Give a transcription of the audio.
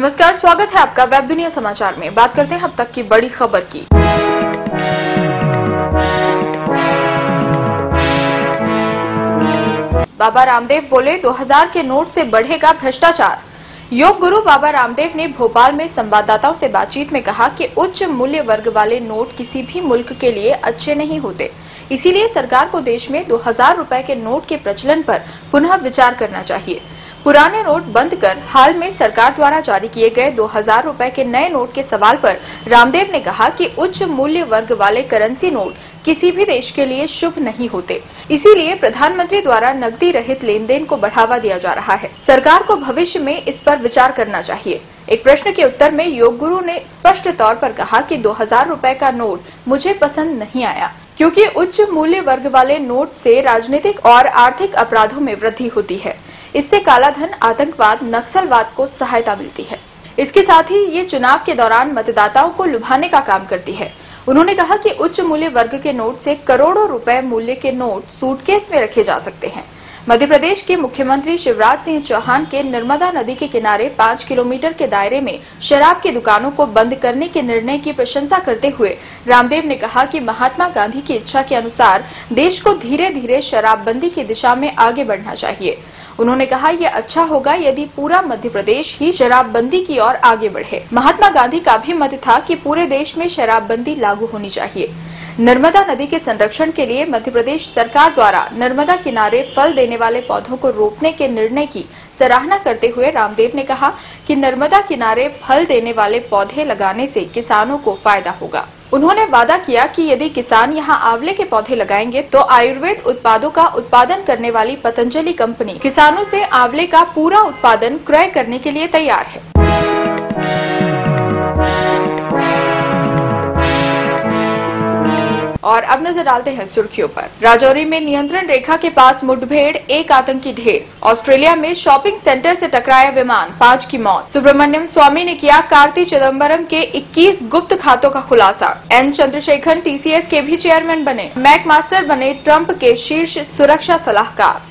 नमस्कार, स्वागत है आपका वेब दुनिया समाचार में। बात करते हैं अब तक की बड़ी खबर की। बाबा रामदेव बोले 2000 के नोट से बढ़ेगा भ्रष्टाचार। योग गुरु बाबा रामदेव ने भोपाल में संवाददाताओं से बातचीत में कहा कि उच्च मूल्य वर्ग वाले नोट किसी भी मुल्क के लिए अच्छे नहीं होते। इसीलिए सरकार को देश में 2000 रुपए के नोट के प्रचलन पर पुनः विचार करना चाहिए। पुराने नोट बंद कर हाल में सरकार द्वारा जारी किए गए 2000 रुपए के नए नोट के सवाल पर रामदेव ने कहा कि उच्च मूल्य वर्ग वाले करेंसी नोट किसी भी देश के लिए शुभ नहीं होते। इसीलिए प्रधानमंत्री द्वारा नकदी रहित लेन देन को बढ़ावा दिया जा रहा है। सरकार को भविष्य में इस पर विचार करना चाहिए। एक प्रश्न के उत्तर में योग गुरु ने स्पष्ट तौर पर कहा कि 2000 रुपए का नोट मुझे पसंद नहीं आया, क्योंकि उच्च मूल्य वर्ग वाले नोट से राजनीतिक और आर्थिक अपराधों में वृद्धि होती है। इससे कालाधन, आतंकवाद, नक्सलवाद को सहायता मिलती है। इसके साथ ही ये चुनाव के दौरान मतदाताओं को लुभाने का काम करती है। उन्होंने कहा कि उच्च मूल्य वर्ग के नोट से करोड़ों रुपए मूल्य के नोट सूटकेस में रखे जा सकते हैं। मध्य प्रदेश के मुख्यमंत्री शिवराज सिंह चौहान के नर्मदा नदी के किनारे पाँच किलोमीटर के दायरे में शराब की दुकानों को बंद करने के निर्णय की प्रशंसा करते हुए रामदेव ने कहा कि महात्मा गांधी की इच्छा के अनुसार देश को धीरे धीरे शराबबंदी की दिशा में आगे बढ़ना चाहिए। उन्होंने कहा, यह अच्छा होगा यदि पूरा मध्य प्रदेश ही शराबबंदी की ओर आगे बढ़े। महात्मा गांधी का भी मत था कि पूरे देश में शराबबंदी लागू होनी चाहिए। नर्मदा नदी के संरक्षण के लिए मध्य प्रदेश सरकार द्वारा नर्मदा किनारे फल देने वाले पौधों को रोपने के निर्णय की सराहना करते हुए रामदेव ने कहा कि नर्मदा किनारे फल देने वाले पौधे लगाने से किसानों को फ़ायदा होगा। उन्होंने वादा किया कि यदि किसान यहाँ आंवले के पौधे लगाएँगे तो आयुर्वेद उत्पादों का उत्पादन करने वाली पतंजलि कंपनी किसानों से आंवले का पूरा उत्पादन क्रय करने के लिए तैयार है। और अब नज़र डालते हैं सुर्खियों पर। राजौरी में नियंत्रण रेखा के पास मुठभेड़, एक आतंकी ढेर। ऑस्ट्रेलिया में शॉपिंग सेंटर से टकराया विमान, पाँच की मौत। सुब्रमण्यम स्वामी ने किया कार्ति चिदम्बरम के 21 गुप्त खातों का खुलासा। एन चंद्रशेखर, टीसीएस के भी चेयरमैन बने। मैक मास्टर बने ट्रंप के शीर्ष सुरक्षा सलाहकार।